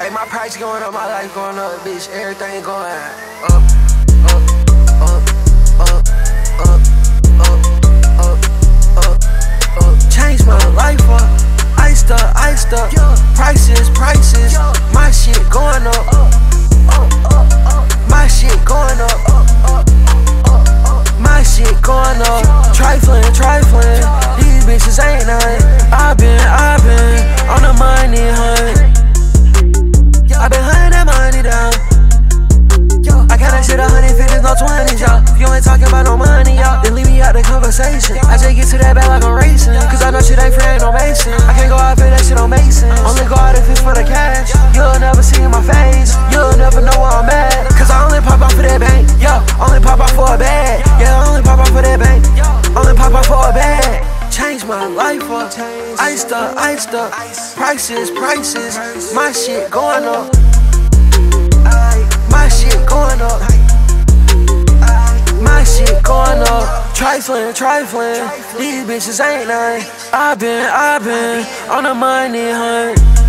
Hey, my price going up, my life going up, bitch. Everything going up, up, up, up, up, up, up, up, up. My life up, iced up, iced up. Prices my life up. ice up, ice up. Prices, prices. My shit going up. My shit going up. My shit going up. Trifling, trifling. These bitches ain't nothing. i been, i been on a money hunt.